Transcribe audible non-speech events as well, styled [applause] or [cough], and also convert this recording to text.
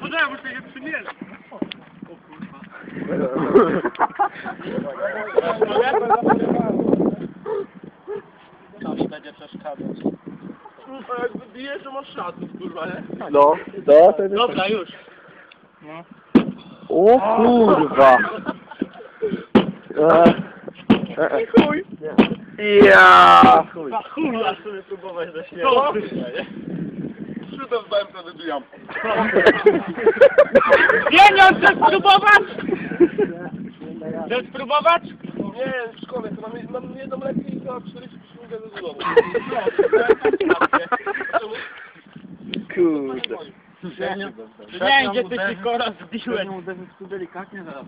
poczekaj, muszę się przymierzyć. To mi będzie przeszkadzać. Kurwa, jak wybijesz, to masz szatów, kurwa, nie? No, to ten Dobra, już. O kurwa! E, e, Chuj! Ja! Chuj. Kurwa, sobie próbować ze Śrutę w bębkę wybijam. [laughs] Pieniądz, chcesz spróbować? Chcesz spróbować? Nie, w szkole to mam, mam jedną lekcję i za 40 przysługę ze złomu. Kurde. Wszędzie ty się kora zbiłeś. delikatnie zaraz.